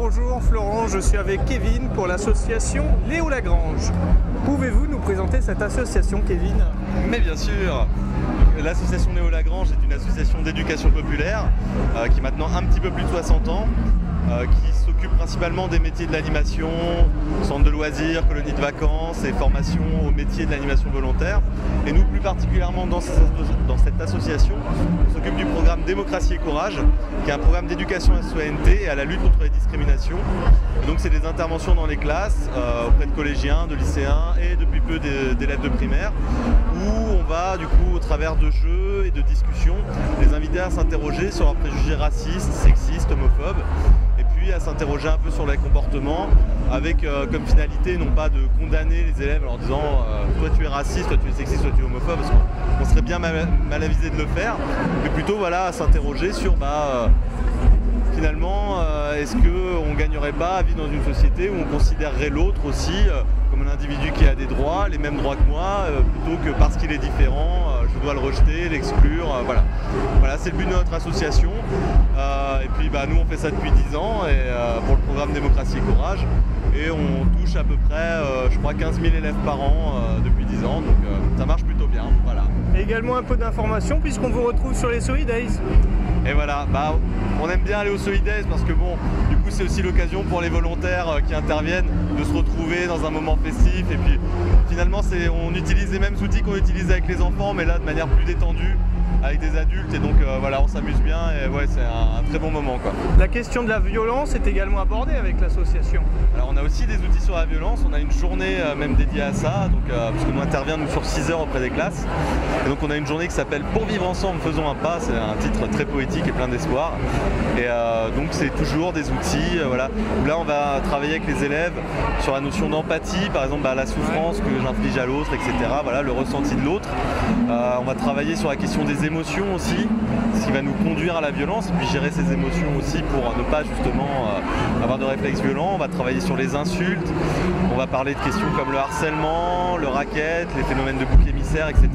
Bonjour Florent, je suis avec Kevin pour l'association Léo Lagrange. Pouvez-vous nous présenter cette association Kevin? Mais bien sûr L'association Léo Lagrange est une association d'éducation populaire euh, qui a maintenant un petit peu plus de 60 ans, qui s'occupe principalement des métiers de l'animation, centre de loisirs, colonies de vacances et formation au métier de l'animation volontaire. Et nous, plus particulièrement dans, cette association, on s'occupe du programme Démocratie et Courage, qui est un programme d'éducation à la et à la lutte contre les discriminations. donc c'est des interventions dans les classes, euh, auprès de collégiens, de lycéens et depuis peu d'élèves de primaire, où on va du coup au travers de jeux et de discussions les inviter à s'interroger sur leurs préjugés racistes, sexistes, homophobes à s'interroger un peu sur les comportements avec euh, comme finalité non pas de condamner les élèves en leur disant euh, toi tu es raciste, toi tu es sexiste, toi tu es homophobe parce qu'on serait bien mal, avisé de le faire mais plutôt voilà à s'interroger sur bah, euh, finalement est-ce qu'on ne gagnerait pas à vivre dans une société où on considérerait l'autre aussi comme un individu qui a des droits, les mêmes droits que moi, plutôt que parce qu'il est différent, je dois le rejeter, l'exclure, voilà. Voilà, c'est le but de notre association. Euh, et puis bah, nous on fait ça depuis 10 ans et, euh, pour le programme Démocratie et Courage. Et on touche à peu près, euh, je crois, 15 000 élèves par an depuis 10 ans. Donc ça marche plutôt bien. Voilà. Et également un peu d'informations puisqu'on vous retrouve sur les Solidays. Et voilà, bah, on aime bien aller aux Solidays parce que bon, du coup c'est aussi l'occasion pour les volontaires qui interviennent de se retrouver dans un moment festif. Et puis finalement on utilise les mêmes outils qu'on utilise avec les enfants mais là de manière plus détendue avec des adultes et donc euh, voilà on s'amuse bien et ouais c'est un, très bon moment quoi. La question de la violence est également abordée avec l'association. Alors on a aussi des outils sur la violence, on a une journée euh, même dédiée à ça, donc, euh, parce que nous intervient nous sur 6 heures auprès des classes. Et donc on a une journée qui s'appelle Pour vivre ensemble, faisons un pas, c'est un titre très poétique et plein d'espoir. Et donc c'est toujours des outils, voilà, où là on va travailler avec les élèves sur la notion d'empathie, par exemple bah, la souffrance que j'inflige à l'autre, etc. Voilà, le ressenti de l'autre. on va travailler sur la question des émotions aussi, ce qui va nous conduire à la violence, puis gérer ces émotions aussi pour ne pas justement euh, avoir de réflexes violents. On va travailler sur les insultes, on va parler de questions comme le harcèlement, le racket, les phénomènes de bouc émissaire, etc.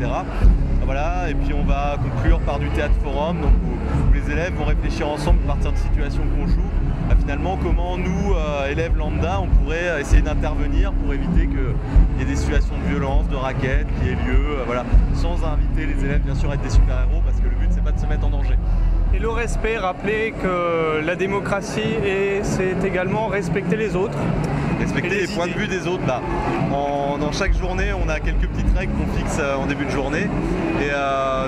Voilà, et puis on va conclure par du théâtre forum, donc les élèves vont réfléchir ensemble à partir de situations qu'on joue finalement comment nous, euh, élèves lambda, on pourrait euh, essayer d'intervenir pour éviter qu'il y ait des situations de violence, de raquettes qui aient lieu, euh, voilà, sans inviter les élèves bien sûr à être des super-héros parce que le but c'est pas de se mettre en danger. Et le respect, rappeler que la démocratie, c'est également respecter les autres. Respecter les, points de vue des autres. Bah, dans chaque journée, on a quelques petites règles qu'on fixe en début de journée. Et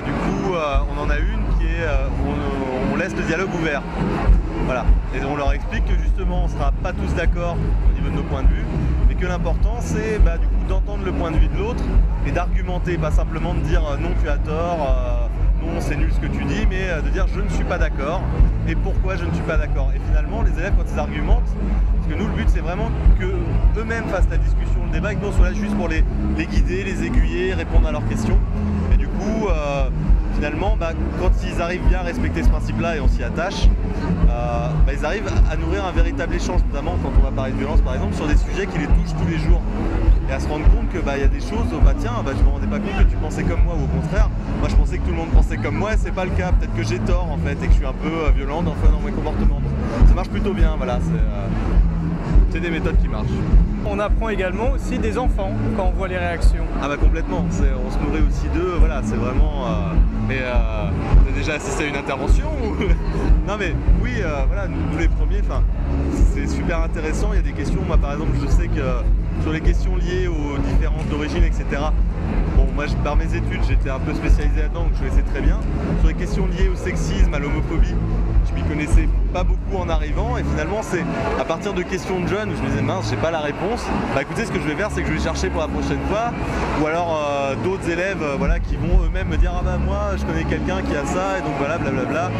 du coup, on en a une qui est on laisse le dialogue ouvert. Voilà. Et on leur explique que justement on ne sera pas tous d'accord au niveau de nos points de vue, mais que l'important c'est bah, du coup d'entendre le point de vue de l'autre et d'argumenter, pas simplement de dire euh, non tu as tort, euh, non c'est nul ce que tu dis, mais euh, de dire je ne suis pas d'accord et pourquoi je ne suis pas d'accord. Et finalement les élèves quand ils argumentent, parce que nous le but c'est vraiment que eux-mêmes fassent la discussion, le débat, et que nous on soit là juste pour les, guider, les aiguiller, répondre à leurs questions. Et du coup, finalement, bah, quand ils arrivent bien à respecter ce principe-là et on s'y attache, euh, bah, ils arrivent à nourrir un véritable échange, notamment quand on va parler de violence par exemple, sur des sujets qui les touchent tous les jours. Et à se rendre compte que bah, y a des choses, bah tiens, bah, je me rendais pas compte que tu pensais comme moi ou au contraire, moi je pensais que tout le monde pensait comme moi et c'est pas le cas, peut-être que j'ai tort en fait et que je suis un peu euh, violent dans, dans mes comportements. ça marche plutôt bien, voilà, euh, c'est des méthodes qui marchent. On apprend également aussi des enfants quand on voit les réactions. Ah bah complètement, on se nourrit aussi d'eux, voilà, c'est vraiment... mais on a déjà assisté à une intervention Non mais oui, euh, voilà, nous, les premiers, c'est super intéressant. Il y a des questions, moi par exemple, je sais que sur les questions liées aux différences d'origine, etc. Bon, moi par mes études, j'étais un peu spécialisé là-dedans, donc je le sais très bien. Sur les questions liées au sexisme, à l'homophobie, je m'y connaissais pas beaucoup en arrivant et finalement c'est à partir de questions de jeunes où je me disais mince j'ai pas la réponse. Bah écoutez ce que je vais faire c'est que je vais chercher pour la prochaine fois. Ou alors euh, d'autres élèves euh, voilà qui vont eux-mêmes me dire ah bah moi je connais quelqu'un qui a ça et donc voilà blablabla.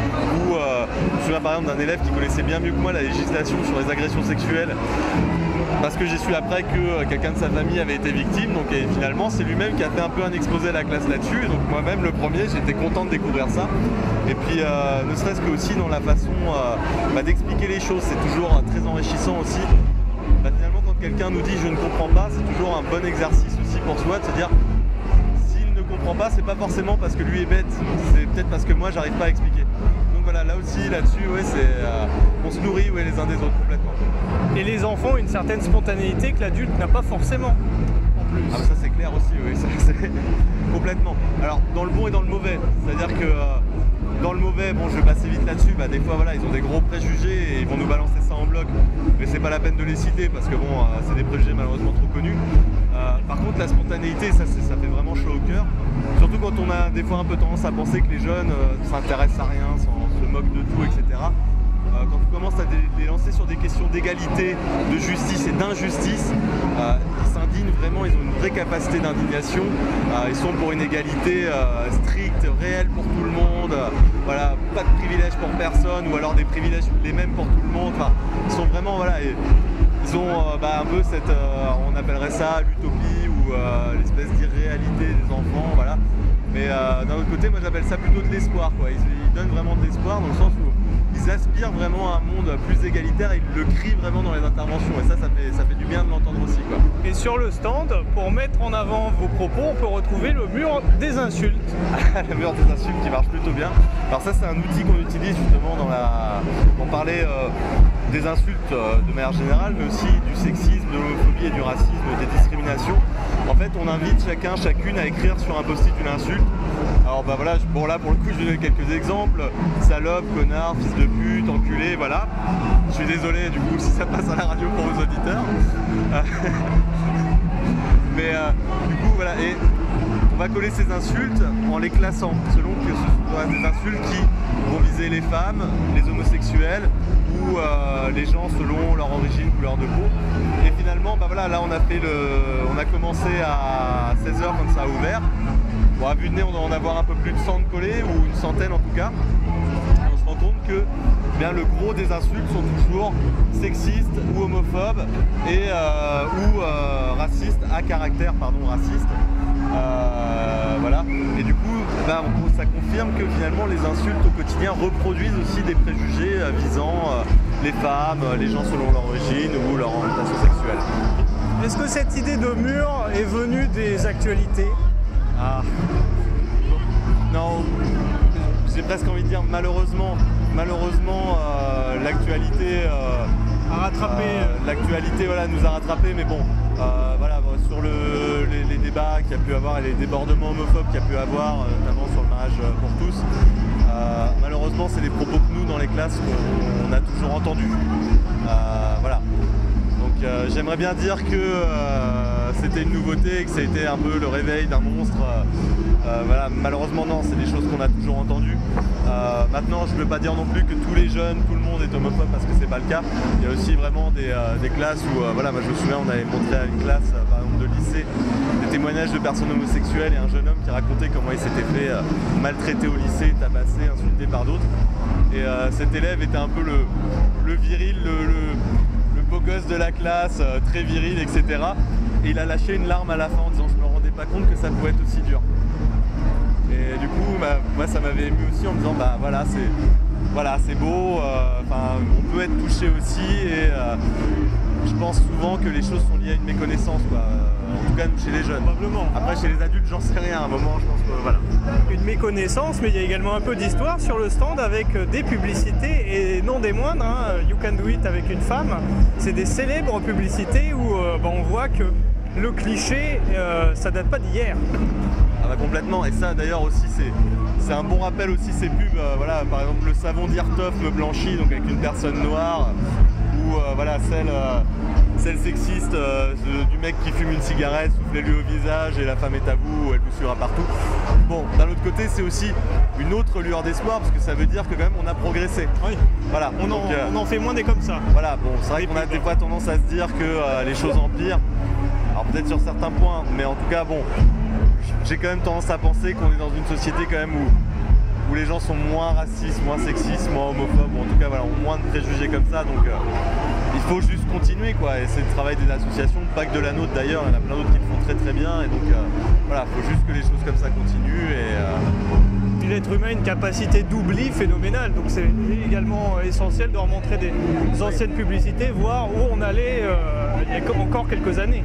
Ou euh, je me souviens par exemple d'un élève qui connaissait bien mieux que moi la législation sur les agressions sexuelles parce que j'ai su après que euh, quelqu'un de sa famille avait été victime, donc finalement c'est lui-même qui a fait un peu un exposé à la classe là-dessus, donc moi-même le premier j'étais content de découvrir ça, et puis euh, ne serait-ce que aussi dans la façon euh, bah, d'expliquer les choses, c'est toujours très enrichissant aussi. Bah, finalement quand quelqu'un nous dit je ne comprends pas, c'est toujours un bon exercice aussi pour soi de se dire s'il ne comprend pas, c'est pas forcément parce que lui est bête, c'est peut-être parce que moi j'arrive pas à expliquer. Voilà, là aussi, là-dessus, ouais, c'est, on se nourrit ouais, les uns des autres complètement. Et les enfants ont une certaine spontanéité que l'adulte n'a pas forcément. En plus. Ah, bah, ça c'est clair aussi, oui, ça, complètement. Alors dans le bon et dans le mauvais, c'est-à-dire que dans le mauvais, bon je vais passer vite là-dessus, bah, des fois voilà, ils ont des gros préjugés et ils vont nous balancer ça en bloc, mais c'est pas la peine de les citer parce que bon, c'est des préjugés malheureusement trop connus. par contre la spontanéité, ça, ça fait vraiment chaud au cœur. Surtout quand on a des fois un peu tendance à penser que les jeunes euh, s'intéressent à rien, moquent de tout, etc. Euh, quand on commence à les lancer sur des questions d'égalité, de justice et d'injustice, euh, ils s'indignent vraiment, ils ont une vraie capacité d'indignation. ils sont pour une égalité stricte, réelle pour tout le monde. voilà, pas de privilèges pour personne, ou alors des privilèges les mêmes pour tout le monde. ils sont vraiment, voilà, ils ont bah, un peu cette, on appellerait ça l'utopie ou l'espèce d'irréalité des enfants, voilà. Mais euh, d'un autre côté, moi j'appelle ça plutôt de l'espoir. Quoi. Ils, donnent vraiment de l'espoir dans le sens où ils aspirent vraiment à un monde plus égalitaire et ils le crient vraiment dans les interventions. Et ça, ça fait, ça fait du bien de l'entendre aussi. Quoi. Et sur le stand, pour mettre en avant vos propos, on peut retrouver le mur des insultes. le mur des insultes qui marche plutôt bien. Alors ça, c'est un outil qu'on utilise justement dans la... pour parler euh, des insultes euh, de manière générale, mais aussi du sexisme, de l'homophobie et du racisme, des discriminations. En fait, on invite chacun, chacune à écrire sur un post-it une insulte. Alors bah voilà, bon là pour le coup je vais donner quelques exemples. Salope, connard, fils de pute, enculé, voilà. Je suis désolé du coup si ça passe à la radio pour vos auditeurs. Mais euh, du coup voilà, on va coller ces insultes en les classant selon que ce soit des insultes qui vont viser les femmes, les homosexuels ou euh, les gens selon leur origine, couleur de peau. Et finalement, bah voilà, là on a fait le. On a commencé à 16h quand ça a ouvert. Bon, à vue de nez, on doit en avoir un peu plus de 100 de collés, ou une centaine en tout cas. on se rend compte que eh bien, le gros des insultes sont toujours sexistes ou homophobes et, euh, ou euh, racistes, à caractère pardon, raciste. Voilà. Et du coup, bah, ça confirme que finalement les insultes au quotidien reproduisent aussi des préjugés euh, visant euh, les femmes, euh, les gens selon leur origine ou leur orientation sexuelle. Est-ce que cette idée de mur est venue des actualités? Ah non, j'ai presque envie de dire malheureusement, malheureusement l'actualité rattrapé. l'actualité voilà, nous a rattrapé, mais bon, voilà, sur les, débats qu'il y a pu avoir et les débordements homophobes qu'il y a pu avoir, euh, notamment sur le mariage euh, pour tous. Euh, malheureusement, c'est des propos que nous, dans les classes, on, a toujours entendus. voilà. Donc j'aimerais bien dire que c'était une nouveauté que ça a été un peu le réveil d'un monstre. voilà, malheureusement non, c'est des choses qu'on a toujours entendues. maintenant, je ne veux pas dire non plus que tous les jeunes, tout le monde est parce que c'est pas le cas. Il y a aussi vraiment des, classes où, voilà, moi je me souviens, on avait montré à une classe, de lycée, des témoignages de personnes homosexuelles et un jeune homme qui racontait comment il s'était fait euh, maltraiter au lycée, tabasser, insulter par d'autres. Et euh, cet élève était un peu le, viril, le, beau gosse de la classe, euh, très viril, etc. Et il a lâché une larme à la fin en disant je me rendais pas compte que ça pouvait être aussi dur. Et du coup, bah, moi ça m'avait ému aussi en me disant bah voilà c'est voilà c'est beau, on peut être touché aussi et je pense souvent que les choses sont liées à une méconnaissance, quoi. En tout cas, chez les jeunes. Probablement. Après, chez les adultes, j'en sais rien. À un moment, je pense que voilà. Une méconnaissance, mais il y a également un peu d'histoire sur le stand avec euh, des publicités et non des moindres. Hein. You Can Do It avec une femme. C'est des célèbres publicités où euh, bah, on voit que le cliché, euh, ça date pas d'hier. Ah bah complètement. Et ça, d'ailleurs aussi, c'est un bon rappel aussi ces pubs. voilà, par exemple, le savon d'Irtoff me blanchit, donc avec une personne noire ou voilà celle celle sexiste euh, du mec qui fume une cigarette, soufflez-lui au visage et la femme est à vous, elle vous suivra partout. Bon, d'un autre côté, c'est aussi une autre lueur d'espoir parce que ça veut dire que quand même on a progressé. Oui. Voilà. On, en, euh, on en, fait moins des comme ça. Voilà, bon, c'est vrai qu'on a des fois tendance à se dire que euh, les choses empirent. Alors peut-être sur certains points, mais en tout cas, bon, j'ai quand même tendance à penser qu'on est dans une société quand même où où les gens sont moins racistes, moins sexistes, moins homophobes, ou en tout cas voilà, ont moins de préjugés comme ça. Donc il faut juste continuer quoi. Et c'est le travail des associations, pas que de la nôtre d'ailleurs, il y en a plein d'autres qui le font très très bien. Et donc euh, voilà, il faut juste que les choses comme ça continuent. Et, euh, L'être humain a une capacité d'oubli phénoménale, donc c'est également essentiel de remontrer des anciennes publicités, voir où on allait euh, il y a encore quelques années.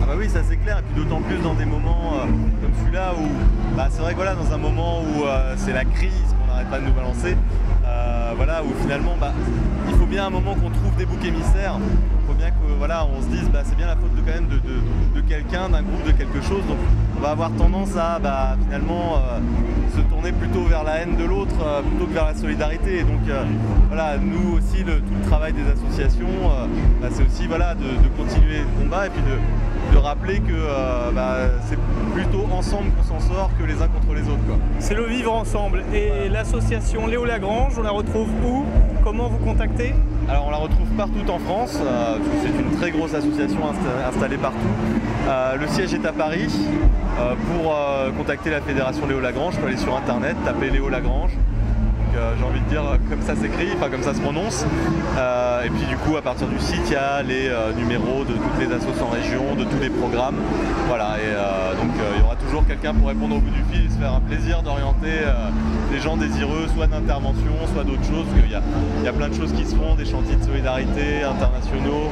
Ah bah oui, ça c'est clair, et puis d'autant plus dans des moments comme celui-là où bah, c'est vrai que voilà, dans un moment où c'est la crise qu'on n'arrête pas de nous balancer, voilà, où finalement bah, il faut bien un moment qu'on trouve des boucs émissaires. Il faut bien que voilà, se dise bah, c'est bien la faute de, quand même de, quelqu'un, d'un groupe, de quelque chose. Va avoir tendance à bah, finalement se tourner plutôt vers la haine de l'autre plutôt que vers la solidarité. Et donc voilà, nous aussi le, tout le travail des associations, c'est aussi voilà, de, continuer le combat et puis de, rappeler que c'est plutôt ensemble qu'on s'en sort que les uns contre les autres. C'est le vivre ensemble. Et l'association Léo Lagrange, on la retrouve où? Comment vous contacter Alors on la retrouve partout en France, euh, c'est une très grosse association installée partout. Euh, le siège est à Paris. Euh, pour contacter la fédération Léo Lagrange, je peux aller sur internet, taper Léo Lagrange. Euh, j'ai envie de dire comme ça s'écrit, enfin comme ça se prononce. Euh, et puis du coup à partir du site il y a les euh, numéros de toutes les associations en région, de tous les programmes. Voilà, et donc il y aura toujours quelqu'un pour répondre au bout du fil se faire un plaisir d'orienter les gens désireux, soit d'intervention, soit d'autres choses, parce qu'il y, a plein de choses qui se font, des chantiers de solidarité internationaux,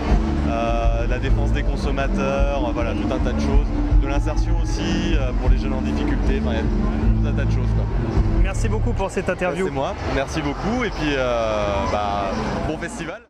la défense des consommateurs, voilà, tout un tas de choses. De l'insertion aussi pour les jeunes en difficulté, enfin il y a tout un tas de choses. Merci beaucoup pour cette interview. C'est moi, merci beaucoup et puis euh, bah, bon festival.